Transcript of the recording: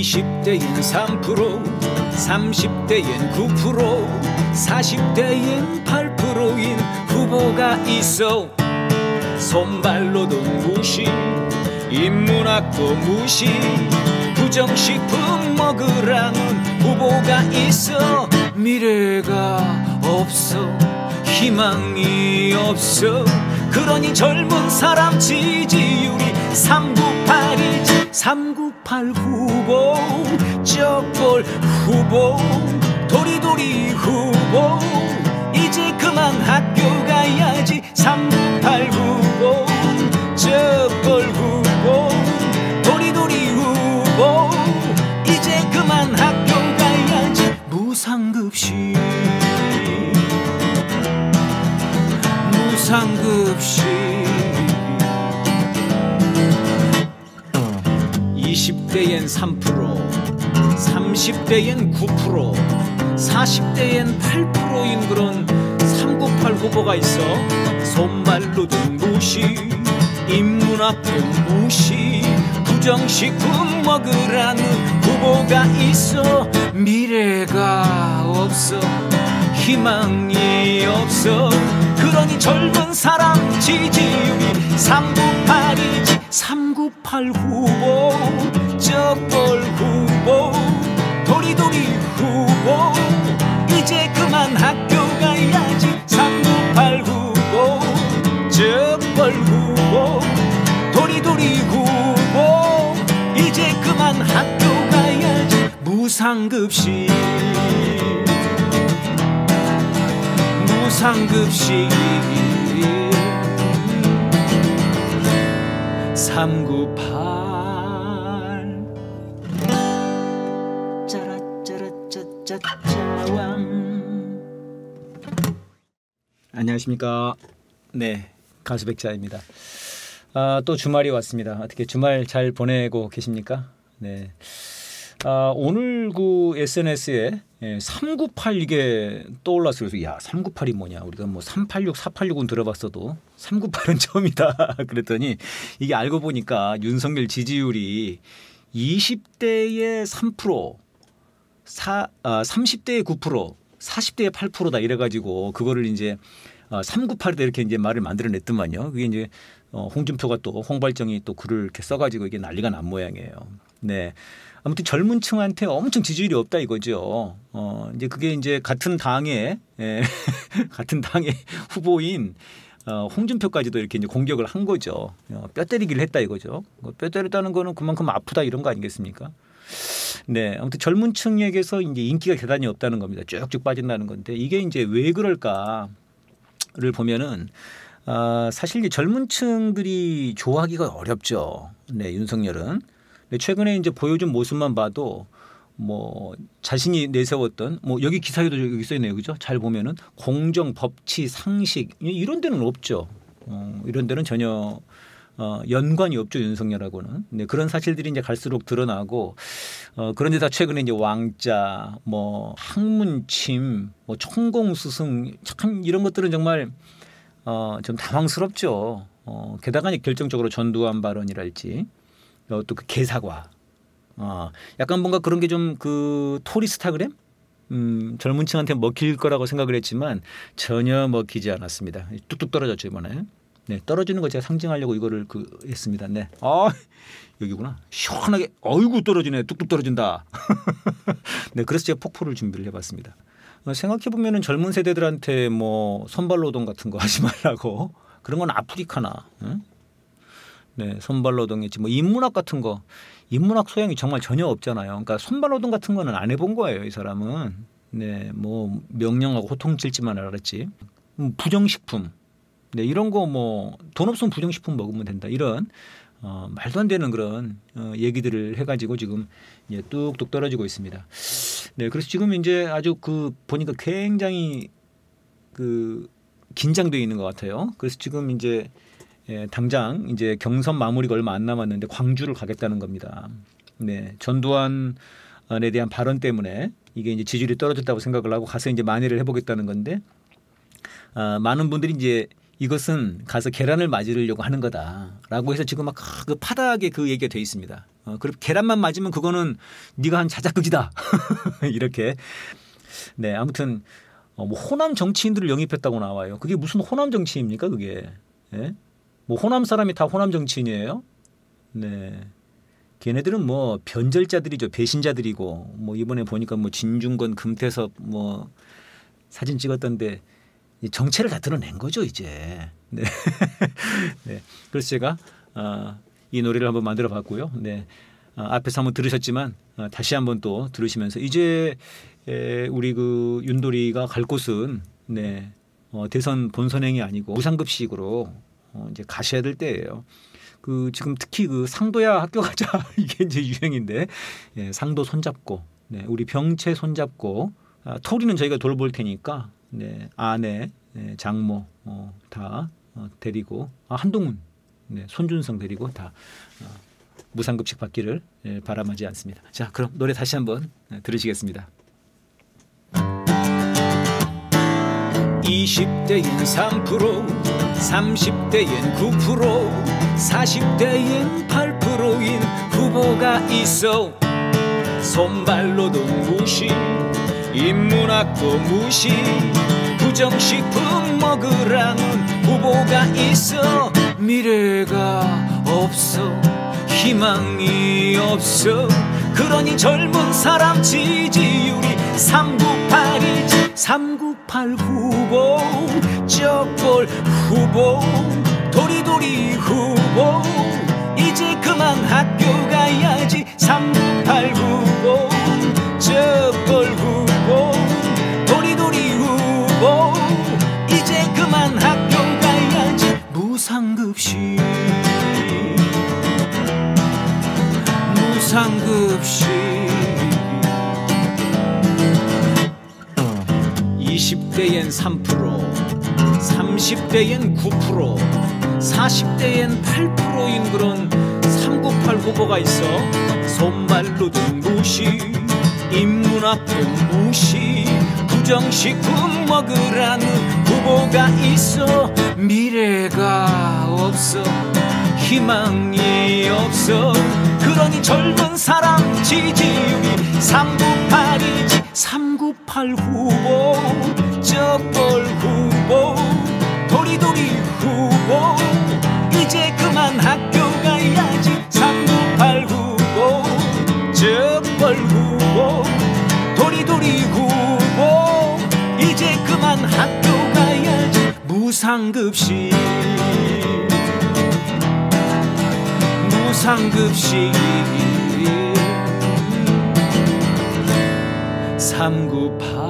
20대엔 3% 30대엔 9% 40대엔 8%인 후보가 있어. 손발로도 무시 인문학도 무시 부정식품 먹으라는 후보가 있어. 미래가 없어 희망이 없어. 그러니 젊은 사람 지지율이 398이지 398 후보 저볼 후보 도리도리 후보. 이제 그만 학교 가야지. 398 후보 저볼 후보 도리도리 후보. 이제 그만 학교 가야지. 무상급식. 무상급식 20대엔 3% 30대엔 9% 40대엔 8%인 그런 398 후보가 있어. 손발로도 무시 인문학도 무시 부정식품 먹으라는 후보가 있어. 미래가 없어 희망이 없어. 그러니 젊은 사람 지지율이 398이지. 398 후보 저볼 후보 도리도리 후보. 이제 그만 학교 가야지 398 후보. 저볼 후보 도리도리 후보. 이제 그만 학교 가야지 무상급식. 무상급식. 398 짜라짜라짜짜짜왕 안녕하십니까 네 가수 백자입니다 아, 또 주말이 왔습니다 어떻게 주말 잘 보내고 계십니까 네 아, 오늘 그 SNS에 예, 398 이게 떠올랐어요. 그래서 야, 398이 뭐냐? 우리가 뭐 386, 486은 들어봤어도 398은 처음이다. 그랬더니 이게 알고 보니까 윤석열 지지율이 20대의 3%, 사, 아, 30대의 9%, 40대의 8%다 이래가지고 그거를 이제 어, 398이다 이렇게 이제 말을 만들어냈더만요. 그게 이제 어, 홍준표가 또 홍발정이 또 글을 이렇게 써가지고 이게 난리가 난 모양이에요. 네. 아무튼 젊은 층한테 엄청 지지율이 없다 이거죠. 어, 이제 그게 이제 같은 당의, 예, 같은 당의 후보인 어, 홍준표까지도 이렇게 이제 공격을 한 거죠. 어, 뼈 때리기를 했다 이거죠. 뭐뼈 때렸다는 거는 그만큼 아프다 이런 거 아니겠습니까? 네. 아무튼 젊은 층에게서 이제 인기가 대단히 없다는 겁니다. 쭉쭉 빠진다는 건데 이게 이제 왜 그럴까를 보면은 아, 사실 이제 젊은 층들이 좋아하기가 어렵죠. 네, 윤석열은. 최근에 이제 보여준 모습만 봐도 뭐 자신이 내세웠던 뭐 여기 기사에도 여기 써 있네요, 그죠? 잘 보면은 공정, 법치, 상식 이런 데는 없죠. 어, 이런 데는 전혀 어, 연관이 없죠 윤석열하고는. 네, 그런 사실들이 이제 갈수록 드러나고 어, 그런데다 최근에 이제 왕자, 뭐 학문침, 뭐 천공스승 참 이런 것들은 정말 어, 좀 당황스럽죠. 어, 게다가 이제 결정적으로 전두환 발언이랄지 어, 또그 개사과. 어, 약간 뭔가 그런 게 좀 그 토리스타그램? 음, 젊은 층한테 먹힐 거라고 생각을 했지만 전혀 먹히지 않았습니다. 뚝뚝 떨어졌죠, 이번에. 네, 떨어지는 거 제가 상징하려고 이거를 그 했습니다. 네. 아, 여기구나. 시원하게 어이구 떨어지네. 뚝뚝 떨어진다. 네, 그래서 제가 폭포를 준비를 해 봤습니다. 어, 생각해 보면은 젊은 세대들한테 뭐 선발 노동 같은 거 하지 말라고 그런 건 아프리카나 응? 네, 선발 노동이지 뭐 인문학 같은 거 인문학 소양이 정말 전혀 없잖아요. 그러니까 선발 노동 같은 거는 안 해본 거예요, 이 사람은. 네, 뭐 명령하고 호통칠지만 알았지. 음, 부정식품, 네 이런 거 뭐 돈 없으면 부정식품 먹으면 된다 이런 어, 말도 안 되는 그런 어, 얘기들을 해가지고 지금 예, 뚝뚝 떨어지고 있습니다. 네, 그래서 지금 이제 아주 그 보니까 굉장히 그 긴장돼 있는 것 같아요. 그래서 지금 이제 예, 당장 이제 경선 마무리가 얼마 안 남았는데 광주를 가겠다는 겁니다. 네, 전두환에 대한 발언 때문에 이게 이제 지지율이 떨어졌다고 생각을 하고 가서 이제 만회를 해보겠다는 건데 아, 많은 분들이 이제 이것은 가서 계란을 맞으려고 하는 거다라고 해서 지금 막 그 파닥에 그 얘기가 돼 있습니다. 어, 그리고 계란만 맞으면 그거는 네가 한 자작극이다. 이렇게. 네, 아무튼 어, 뭐 호남 정치인들을 영입했다고 나와요. 그게 무슨 호남 정치입니까, 그게? 예? 뭐 호남 사람이 다 호남 정치인이에요? 네. 걔네들은 뭐 변절자들이죠, 배신자들이고 뭐 이번에 보니까 뭐 진중권, 금태섭 뭐 사진 찍었던데 정체를 다 드러낸 거죠, 이제. 네. 네. 그래서 제가 어, 이 노래를 한번 만들어 봤고요. 네. 어, 앞에서 한번 들으셨지만 어, 다시 한번 또 들으시면서 이제 에, 우리 그 윤돌이가 갈 곳은 네. 어, 대선 본선행이 아니고 무상급식으로 어, 이제 가셔야 될 때예요. 그 지금 특히 그 상도야 학교 가자 이게 이제 유행인데 예, 상도 손잡고 네, 우리 병채 손잡고 아, 토리는 저희가 돌볼 테니까 네, 아내 네, 장모 어, 다 어, 데리고 아, 한동훈 네, 손준성 데리고 다 어, 무상급식 받기를 예, 바람하지 않습니다. 자 그럼 노래 다시 한번 네, 들으시겠습니다. 20대엔 3% 30대엔 9% 40대엔 8%인 후보가 있어 손발로도 무시 인문학도 무시 부정식품 먹으라는 후보가 있어. 미래가 없어 희망이 없어. 그러니 젊은 사람 지지율이 398이지 398 후보 저골 후보 도리도리 후보. 이제 그만 학교 가야지 398 20대엔 3% 30대엔 9% 40대엔 8%인 그런 398 후보가 있어. 손발로도 무시 인문학도 무시 부정식품 먹으라는 후보가 있어. 미래가 없어. 희망이 없어 그러니 젊은 사람 지지율이 398이지. 398 후보 저벌 후보 도리도리 후보. 이제 그만 학교 가야지. 398 후보 저벌 후보 도리도리 후보. 이제 그만 학교 가야지. 무상급식. 무 상급식. 398